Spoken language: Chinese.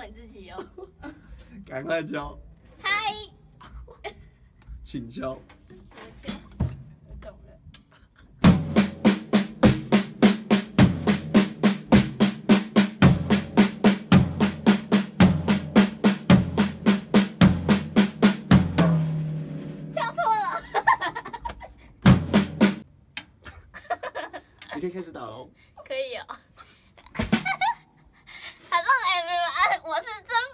到你自己哦。赶快教，嗨，请教。怎么敲？我懂了。敲错了。你可以开始打喽。可以哦。我是真